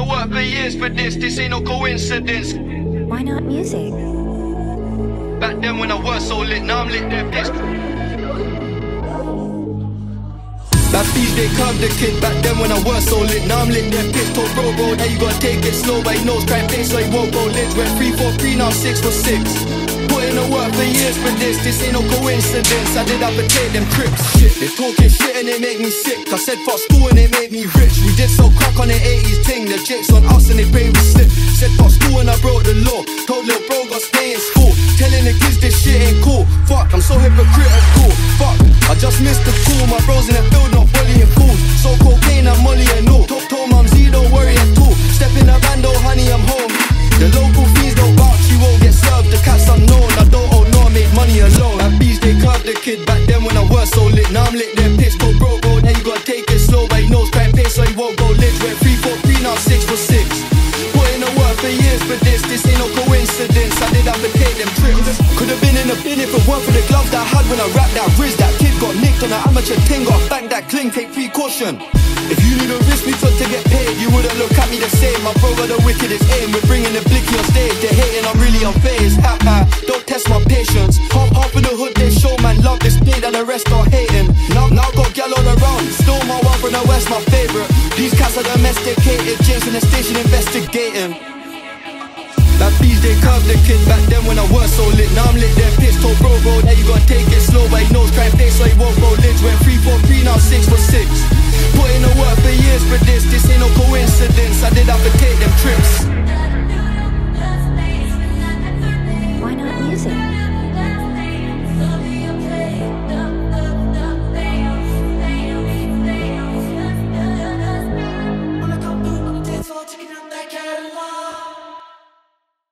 the work for years for this, this ain't no coincidence. Y NOT MUSIC? Back then when I was so lit, now I'm lit, they're pissed. That beach they curved the kid back then when I was so lit. Now I'm lit, they're pissed. Told bro, bro, now you gotta take it slow, but he knows crime pain, so he won't go lit. Went 3 for 3, now 6 for 6 put in the work for years for this. This ain't no coincidence. I did take them trips. Shit, they talking shit and they make me sick. I said fuck school and they made me rich. We did so crack on the 80s thing. The jakes on us and they pay me slip. Said fuck school and I broke the law. Told little bro got stay in school. Telling the kids this shit ain't cool. Fuck, I'm so hypocritical. Fuck, I just missed the call. My bros in the the kid back then when I was so lit. Now I'm lit, they're pissed, go broke, bro. Now you gotta take it slow, but he knows crime pace, so he won't go lit. Went 3 for 3, now 6 for 6. Put in the work for years for this, this ain't no coincidence. I did have to take them trips. Could've been in the bin if it weren't for the gloves that I had when I wrapped that wrist. That kid got nicked on an amateur thing, got bang that cling, take precaution. If you knew the risk we took to get paid, you wouldn't look at me the same. My bro the wickedest aim. We're bringing the blicky on stage. They're hating, I'm really unfazed. Ha, These cats are domesticated. James in the station investigating. That bees they curved the kid back then when I was so lit. Now I'm lit, they're pissed. Told bro, bro, now you gotta take it slow, but he knows crime face, so he won't go lids. Went 3 for 3, now 6 for 6. Put in the work for years for this,